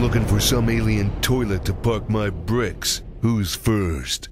Looking for some alien toilet to park my bricks. Who's first?